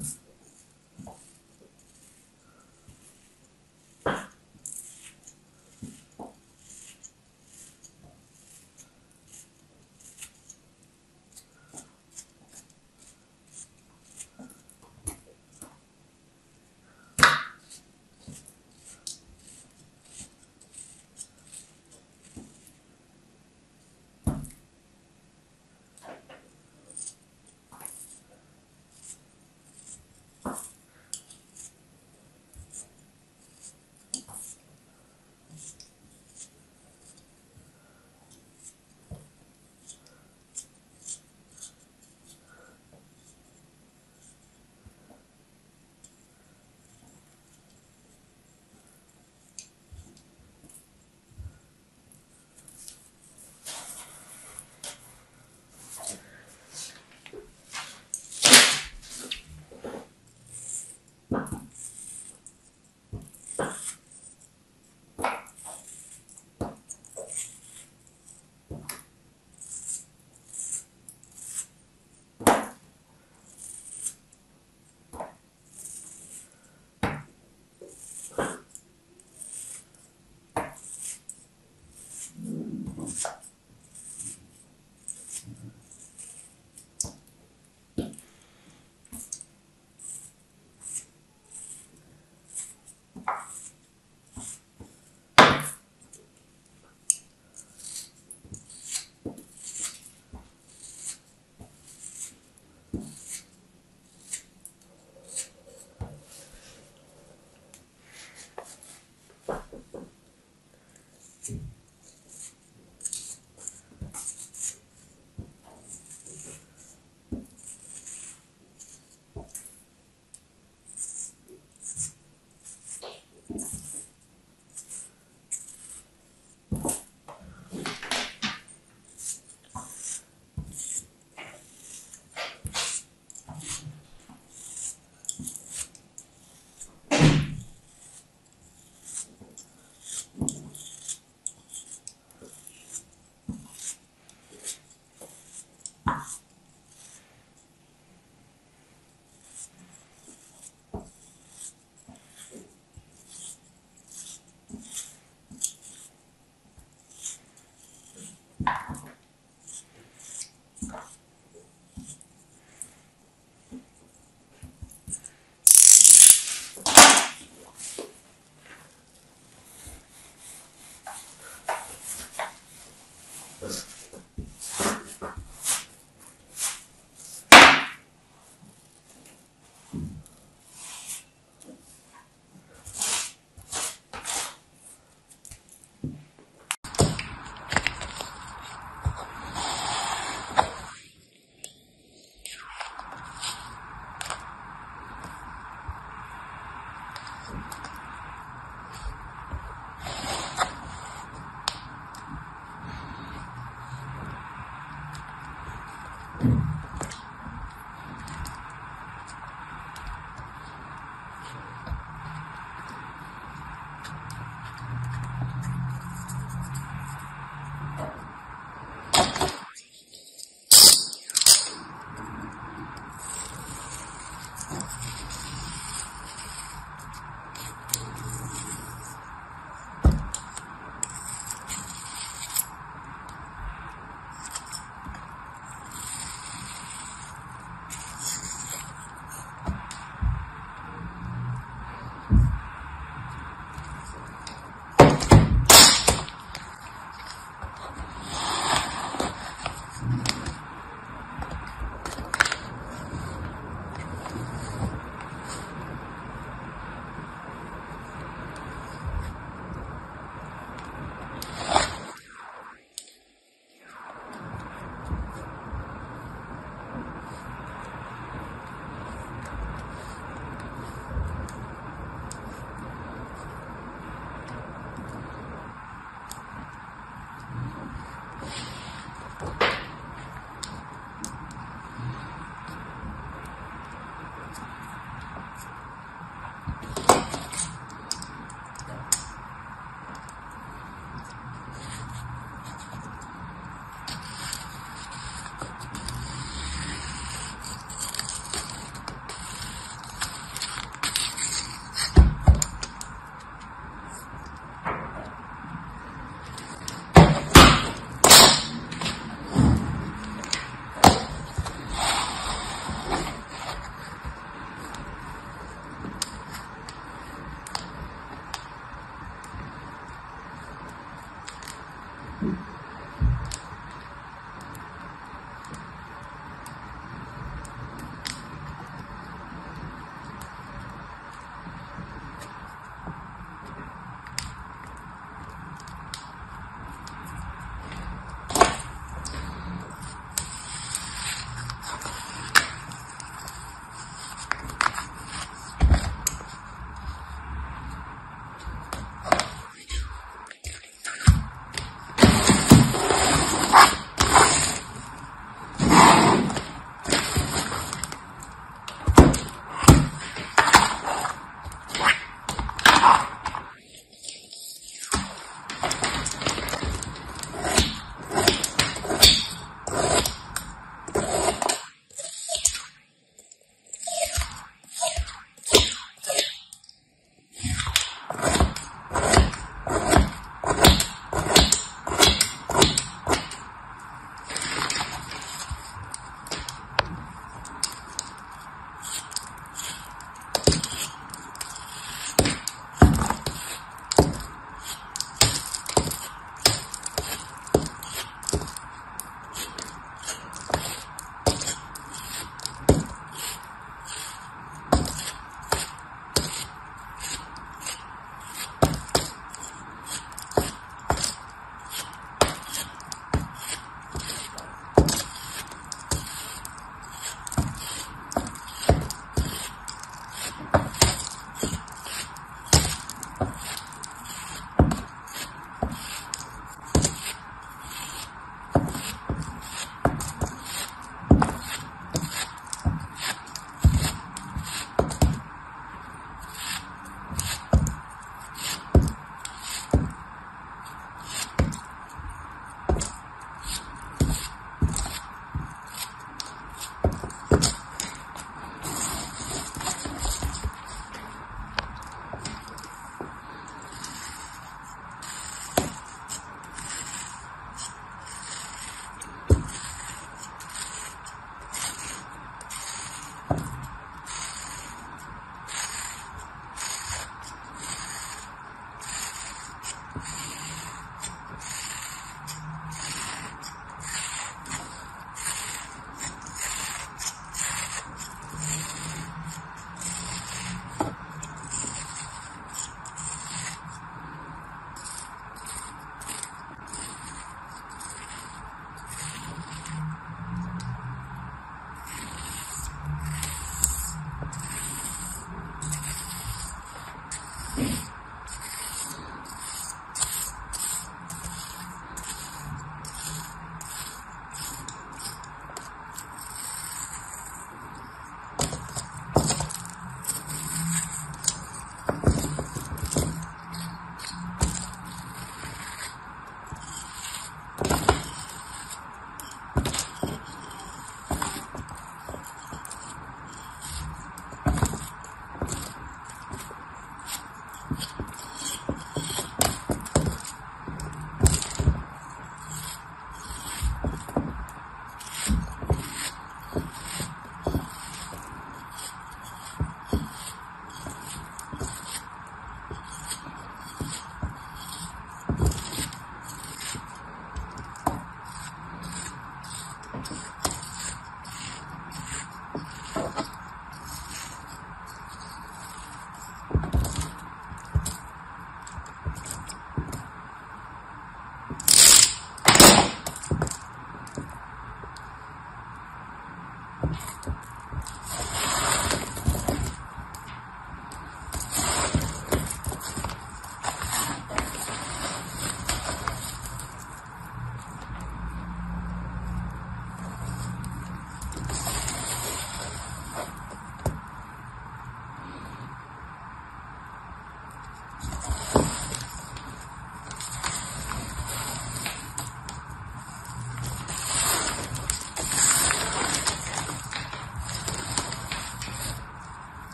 questions.